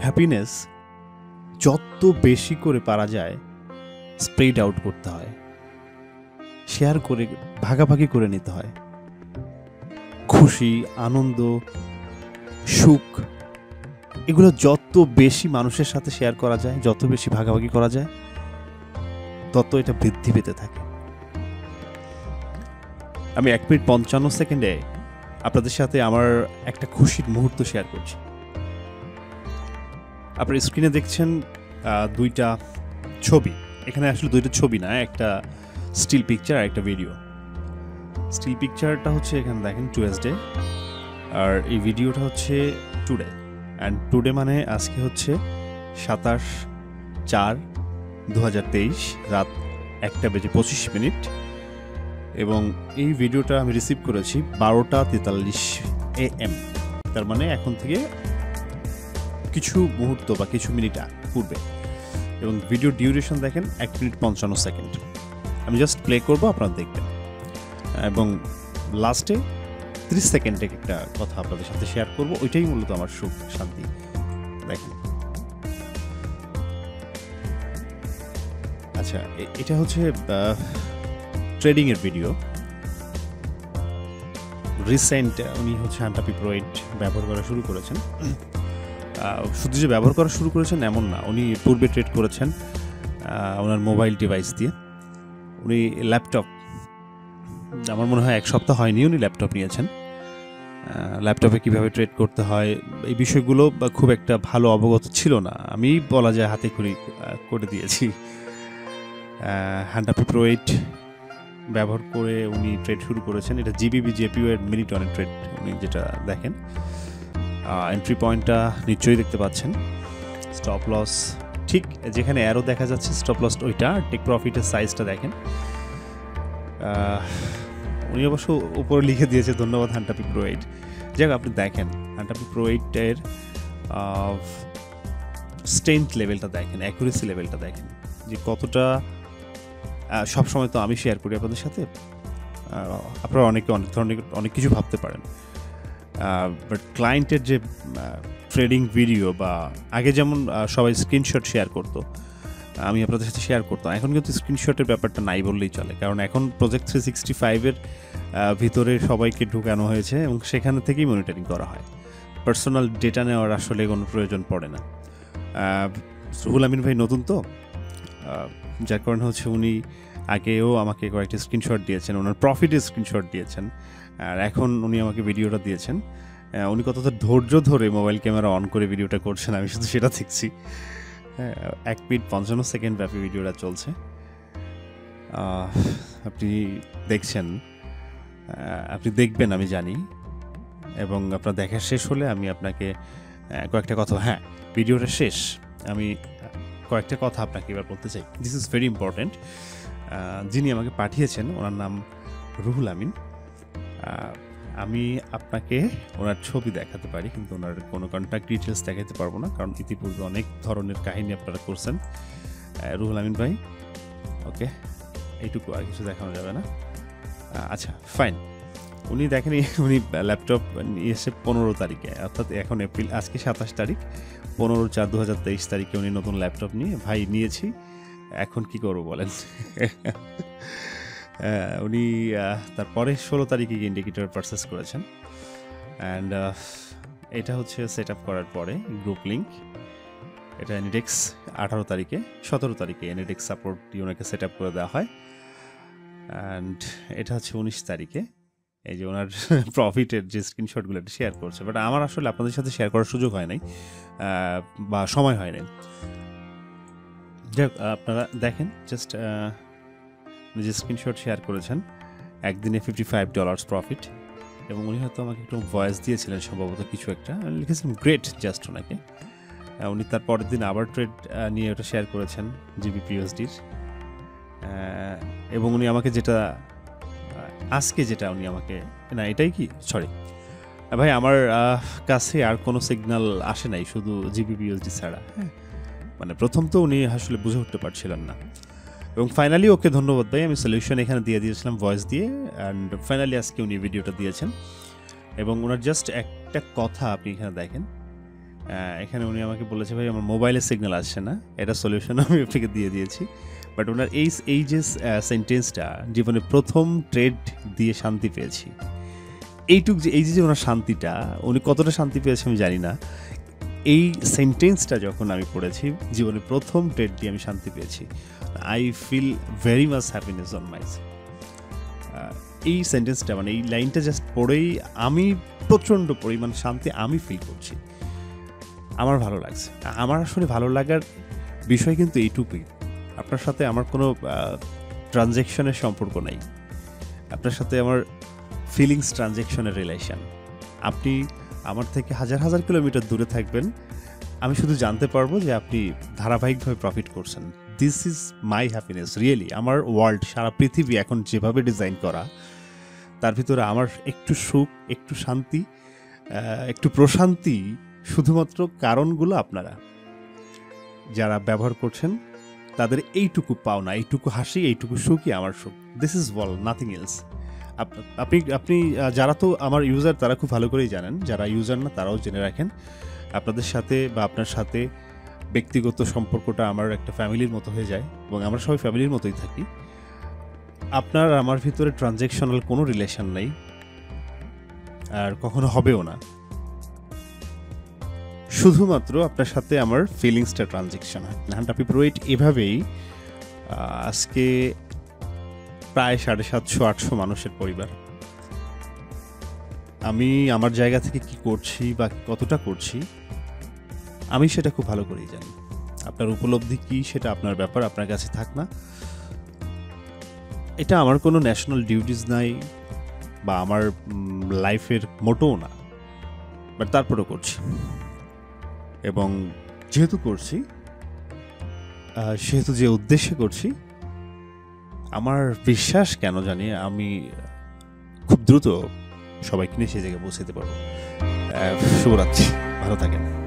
Happiness যত বেশি করে পারা যায় স্প্রেড আউট করতে হয়। শেয়ার করে, ভাগাভাগি করে নিতে হয়। খুশি, আনন্দ, সুখ, এগুলো যত বেশি মানুষের সাথে শেয়ার করা যায়, যত বেশি ভাগাভাগি করা যায়, তত এটা বৃদ্ধি পেতে থাকে। আমি এক মিনিট পঞ্চান্ন সেকেন্ডে আপনাদের সাথে আমার একটা খুশির মুহূর্ত শেয়ার করছি। আপনার স্ক্রিনে দেখছেন দুইটা ছবি। এখানে আসলে দুইটা ছবি না, একটা স্টিল পিকচার আর একটা ভিডিও স্টিল পিকচারটা হচ্ছে এখানে দেখেন টুয়েসডে আর এই ভিডিওটা হচ্ছে টুডে অ্যান্ড টুডে মানে আজকে হচ্ছে সাতাশ চার দু রাত একটা বেজে পঁচিশ মিনিট। এবং এই ভিডিওটা আমি রিসিভ করেছি বারোটা তেতাল্লিশ এ এম তার মানে এখন থেকে কিছু মুহূর্ত বা কিছু মিনিট পূর্বে। এবং ভিডিও ডিউরেশন দেখেন এক মিনিট পঞ্চান্ন সেকেন্ড। আমি জাস্ট প্লে করব, আপনারা দেখবেন। এবং লাস্টে ত্রিশ সেকেন্ডে একটা কথা আপনাদের সাথে শেয়ার করব, ওইটাই মূলত আমার সুখ, শান্তি। দেখেন। আচ্ছা এটা হচ্ছে ট্রেডিং এর ভিডিও। রিসেন্ট উনি হচ্ছে প্রোয়েড ব্যবহার করা শুরু করেছেন। শুধু যে ব্যবহার করা শুরু করেছেন এমন না, উনি পূর্বে ট্রেড করেছেন ওনার মোবাইল ডিভাইস দিয়ে। উনি ল্যাপটপ আমার মনে হয় এক সপ্তাহ হয়নি উনি ল্যাপটপ নিয়েছেন। ল্যাপটপে কীভাবে ট্রেড করতে হয়, এই বিষয়গুলো খুব একটা ভালো অবগত ছিল না। আমি বলা যায় হাতে খড়ি করে দিয়েছি। হ্যান্ডাপি প্রো এইট ব্যবহার করে উনি ট্রেড শুরু করেছেন। এটা জিবিবি জেপিও এর মিনিট অনেক ট্রেড উনি যেটা দেখেন। এন্ট্রি পয়েন্টটা নিশ্চয়ই দেখতে পাচ্ছেন। স্টপ লস ঠিক যেখানে অ্যারো দেখা যাচ্ছে স্টপ লস ওইটা টেক প্রফিটের সাইজটা দেখেন। উনি অবশ্য উপরে লিখে দিয়েছে, ধন্যবাদ হান্টাপি প্রো এইট যাক আপনি দেখেন হান্টাপি প্রো এইটের স্ট্রেংথ লেভেলটা দেখেন অ্যাকুরেসি লেভেলটা দেখেন। যে কতটা সবসময় তো আমি শেয়ার করি আপনাদের সাথে। আপনারা অনেকে অনেক ধরনের, অনেক কিছু ভাবতে পারেন। বাট ক্লায়েন্টের যে ট্রেডিং ভিডিও বা আগে যেমন সবাই স্ক্রিনশট শেয়ার করতো, আমি আপনাদের সাথে শেয়ার করতাম, এখন কিন্তু স্ক্রিনশটের ব্যাপারটা নাই বললেই চলে, কারণ এখন প্রজেক্ট থ্রি সিক্সটি ফাইভের ভিতরে সবাইকে ঢুকানো হয়েছে এবং সেখান থেকেই মনিটরিং করা হয়। পার্সোনাল ডেটা নেওয়ার আসলে কোনো প্রয়োজন পড়ে না। সুহুল আমিন ভাই নতুন তো? যার কারণে হচ্ছে উনি আগেও আমাকে কয়েকটি স্ক্রিনশট দিয়েছেন, ওনার প্রফিটের স্ক্রিনশট দিয়েছেন। আর এখন উনি আমাকে ভিডিওটা দিয়েছেন। উনি কতটা ধৈর্য ধরে মোবাইল ক্যামেরা অন করে ভিডিওটা করছেন, আমি শুধু সেটা দেখছি। এক মিনিট পঞ্চান্ন সেকেন্ড ব্যাপী ভিডিওটা চলছে। আপনি দেখছেন আপনি দেখবেন, আমি জানি। এবং আপনার দেখা শেষ হলে আমি আপনাকে কয়েকটা কথা হ্যাঁ ভিডিওটা শেষ, আমি কয়েকটা কথা আপনাকে এবার বলতে চাই। দিস ইজ ভেরি ইম্পর্ট্যান্ট যিনি আমাকে পাঠিয়েছেন, ওনার নাম রুহুল আমিন। আমি আপনাকে ওনার ছবি দেখাতে পারি, কিন্তু ওনার কোনো কন্ট্যাক্ট ডিটেলস দেখাতে পারব না, কারণ ইতিপূর্বে অনেক ধরনের কাহিনী আপনারা করছেন। রুহুল আমিন ভাই, ওকে, এইটুকু আর কিছু দেখানো যাবে না। আচ্ছা ফাইন উনি দেখেন, উনি ল্যাপটপ নিয়ে এসে পনেরো তারিখে, অর্থাৎ এখন এপ্রিল আজকে সাতাশ তারিখ, পনেরো চার দু হাজার তেইশ তারিখে উনি নতুন ল্যাপটপ নিয়ে, ভাই, নিয়েছি, এখন কি করব বলেন? উনি তারপরে ষোলো তারিখে ইন্ডিকেটর পারচেস করেছেন। অ্যান্ড এটা হচ্ছে সেট আপ করার পরে গ্রুপ লিঙ্ক এটা এনিডেক্স আঠারো তারিখে, সতেরো তারিখে এনিডেক্স সাপোর্ট দিয়ে ওনাকে সেট আপ করে দেওয়া হয়। অ্যান্ড এটা হচ্ছে উনিশ তারিখে। এই যে ওনার প্রফিটের যে স্ক্রিনশটগুলো এটা শেয়ার করছে। বাট আমার আসলে আপনাদের সাথে শেয়ার করার সুযোগ হয় নাই বা সময় হয় নাই। আপনারা দেখেন জাস্ট যে স্ক্রিনশট শেয়ার করেছেন। একদিনে ফিফটি ফাইভ ডলার্স প্রফিট এবং উনি হয়তো আমাকে একটু ভয়েস দিয়েছিলেন সম্ভবত কিছু একটা। লিখেছিলাম গ্রেট জাস্ট ওনাকে। উনি তার পরের দিন আবার ট্রেড নিয়ে ওটা শেয়ার করেছেন জিবি পিএসডির এবং উনি আমাকে যেটা আজকে যেটা উনি আমাকে, না, এটাই কি? সরি ভাই, আমার কাছে আর কোনো সিগন্যাল আসে নাই, শুধু জিবি পিএসডি ছাড়া। হ্যাঁ মানে প্রথম তো উনি আসলে বুঝে উঠতে পারছিলেন না। এবং ফাইনালি ওকে ধন্যবাদ ভাই, আমি সলিউশন এখানে দিয়ে দিয়েছিলাম ভয়েস দিয়ে অ্যান্ড ফাইনালি আজকে উনি ভিডিওটা দিয়েছেন। এবং ওনার জাস্ট একটা কথা আপনি এখানে দেখেন। এখানে উনি আমাকে বলেছে, ভাই, আমার মোবাইলে সিগন্যাল আসছে না। এটা সলিউশন আমি আপনাকে দিয়ে দিয়েছি। বাট ওনার এই এই যে সেন্টেন্সটা জীবনে প্রথম ট্রেড দিয়ে শান্তি পেয়েছি। এইটুক যে, এই যে ওনার শান্তিটা, উনি কতটা শান্তি পেয়েছে আমি জানি না। এই সেন্টেন্সটা যখন আমি পড়েছি জীবনে প্রথম ট্রেড দিয়ে আমি শান্তি পেয়েছি। I feel very much happiness on my এই সেন্টেন্সটা মানে এই লাইনটা জাস্ট পড়েই আমি প্রচণ্ড পরিমাণ শান্তি আমি ফিল করছি। আমার ভালো লাগছে। আমার আসলে ভালো লাগার বিষয় কিন্তু এইটুকুই। আপনার সাথে আমার কোনো ট্রানজ্যাকশনের সম্পর্ক নাই। আপনার সাথে আমার ফিলিংস ট্রানজ্যাকশনের রিলেশন আপনি আমার থেকে হাজার হাজার কিলোমিটার দূরে থাকবেন। আমি শুধু জানতে পারব যে আপনি ধারাবাহিকভাবে প্রফিট করছেন। This is my happiness really আমার ওয়ার্ল্ড সারা পৃথিবী এখন যেভাবে ডিজাইন করা, তার ভিতরে আমার একটু সুখ, একটু শান্তি একটু প্রশান্তি শুধুমাত্র কারণগুলো আপনারা। যারা ব্যবহার করছেন, তাদের এইটুকু পাওনা, এইটুকু হাসি, এইটুকু সুখই আমার সুখ। This is all nothing else আপনি আপনি যারা তো আমার ইউজার তারা খুব ভালো করেই জানেন, যারা ইউজার না তারাও জেনে রাখেন। আপনাদের সাথে বা আপনার সাথে ব্যক্তিগত সম্পর্কটা আমার একটা ফ্যামিলির মতো হয়ে যায় এবং আমরা সবাই ফ্যামিলির মতোই থাকি। আপনার আমার ভিতরে ট্রানজ্যাকশনাল কোনো রিলেশন নেই। আর কখনো হবেও না। শুধুমাত্র আপনার সাথে আমার ফিলিংসটা ট্রানজেকশন হয়। হান্টা পিপর ওয়েট এভাবেই আজকে প্রায় সাড়ে সাতশো, আটশো মানুষের পরিবার। আমি আমার জায়গা থেকে কি করছি বা কতটা করছি, আমি সেটা খুব ভালো করেই জানি। আপনার উপলব্ধি কি সেটা আপনার ব্যাপার, আপনার কাছে থাক না। এটা আমার কোনো ন্যাশনাল ডিউটিস নাই বা আমার লাইফের মোটোও না বাট তারপরেও করছি। এবং যেহেতু করছি সেহেতু যে উদ্দেশ্যে করছি আমার বিশ্বাস কেন জানি আমি খুব দ্রুত সবাইকে নিয়ে সেই জায়গায় পৌঁছাতে পারব। শুভরাত্রি। ভালো থাকেন।